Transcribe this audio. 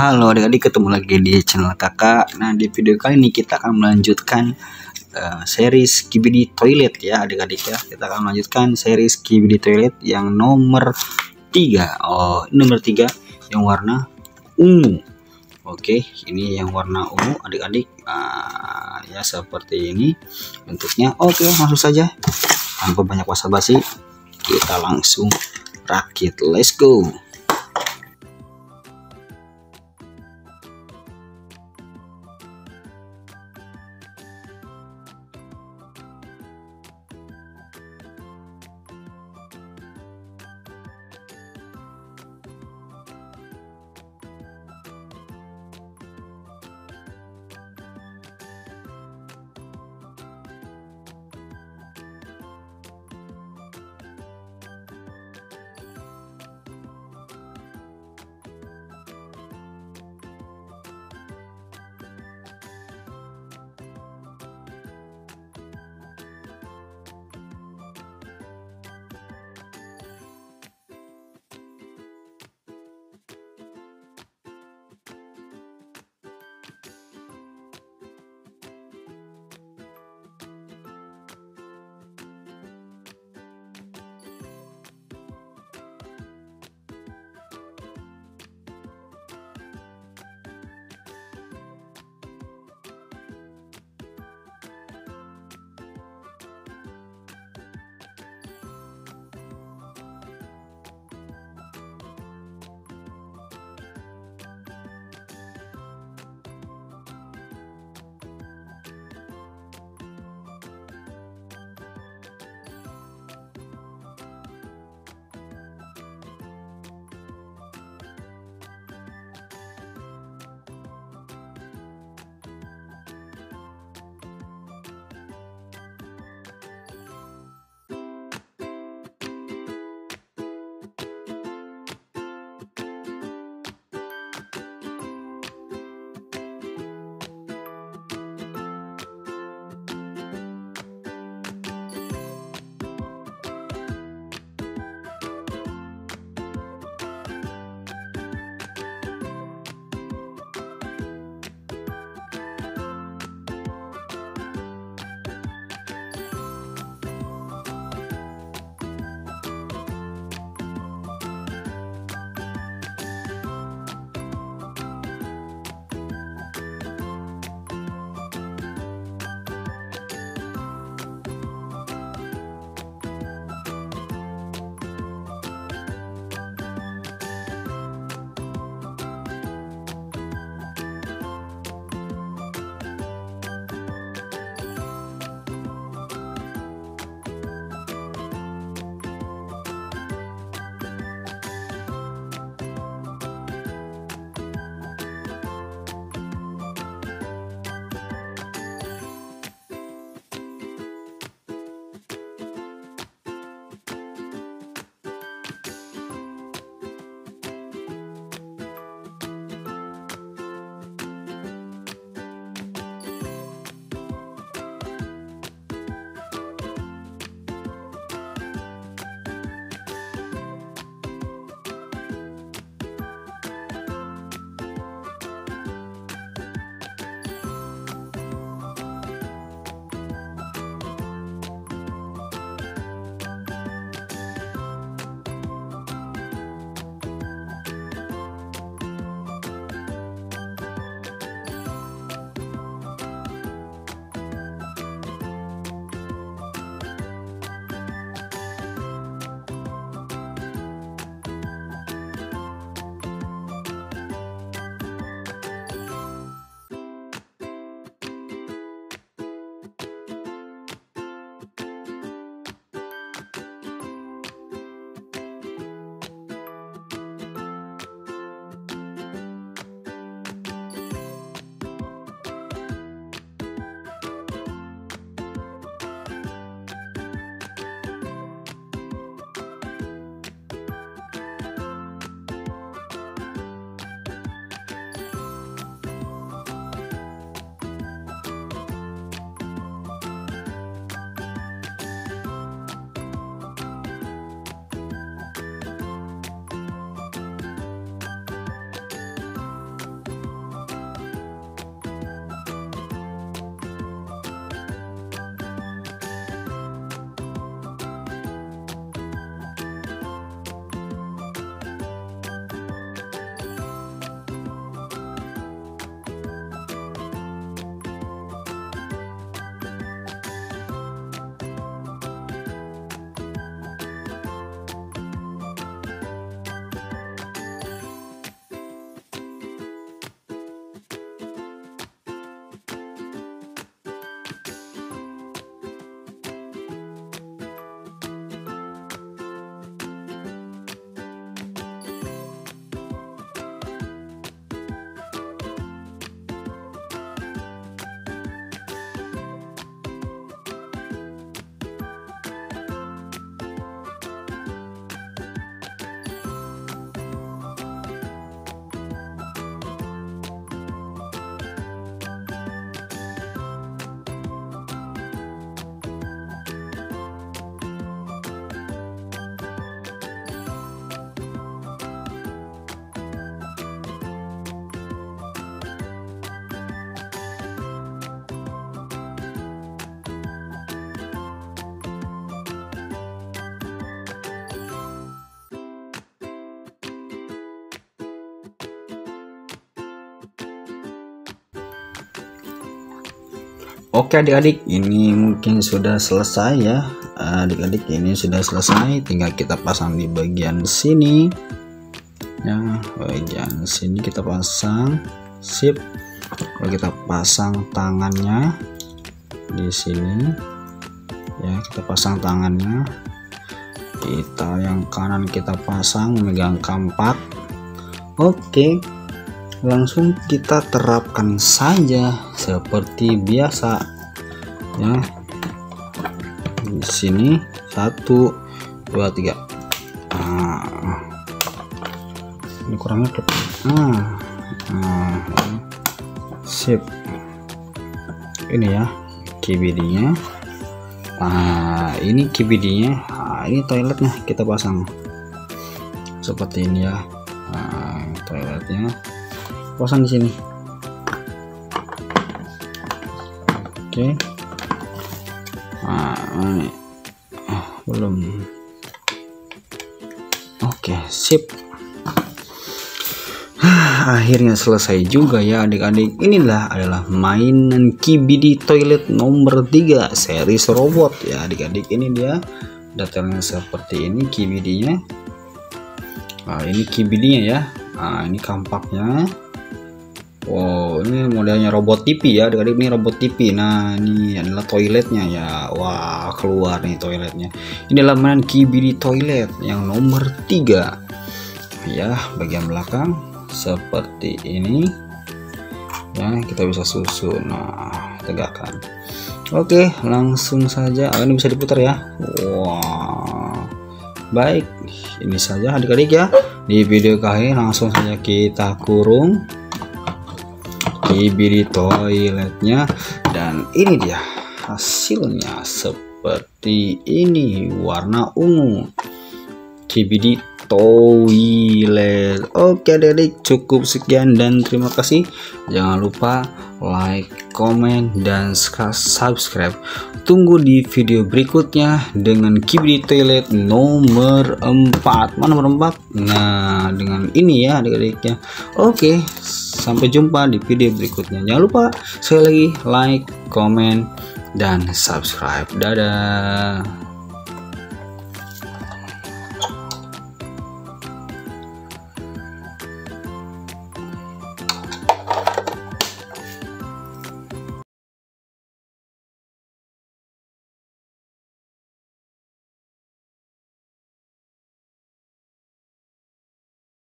Halo adik-adik ketemu lagi di channel kakak. Nah di video kali ini kita akan melanjutkan uh, series Kibidi Toilet ya adik-adik ya. Kita akan melanjutkan series Kibidi Toilet yang nomor 3 Oh nomor 3 yang warna ungu. Oke ini yang warna ungu adik-adik. Uh, Ya seperti ini bentuknya. Oke langsung saja. Tanpa banyak basa-basi Kita langsung rakit. Let's go Oke adik-adik. Ini mungkin sudah selesai ya. Adik-adik ini sudah selesai. Tinggal kita pasang di bagian sini. Ya bagian sini kita pasang. Sip. Kalau kita pasang tangannya di sini. Ya kita pasang tangannya. Kita yang kanan kita pasang memegang kampak oke langsung kita terapkan saja seperti biasa ya. Di sini satu dua tiga. Nah, ini kurangnya nah, nah sip. Ini ya KBD nya nah ini KBD nya nah, ini toiletnya kita pasang. Seperti ini ya. Nah, toiletnya pasang di sini. Oke. Nah ini. Ah, belum. Oke sip. Akhirnya selesai juga ya adik-adik. Inilah adalah mainan KBD toilet nomor 3 series robot. Ya adik-adik ini dia detailnya seperti ini KBD nya nah, ini KBD nya ya. Nah ini kampaknya Wow ini modelnya robot TV ya adik-adik ini robot TV nah ini adalah toiletnya ya. Wah keluar nih toiletnya. Ini mainan KBD toilet yang nomor 3 ya bagian belakang seperti ini. Ya kita bisa susun. Nah tegakkan. Oke langsung saja. Oh, ini bisa diputar ya. Wow baik ini saja adik-adik ya. Di video kali langsung saja kita kurung kibiri toiletnya. Dan ini dia hasilnya. Seperti ini warna ungu. Kibidi toilet oke adik-adik cukup sekian dan terima kasih. Jangan lupa like comment dan subscribe. Tunggu di video berikutnya dengan kibri toilet nomor 4 mana nomor 4 nah dengan ini ya adik-adik ya. Oke sampai jumpa di video berikutnya. Jangan lupa sekali lagi like comment dan subscribe. Dadah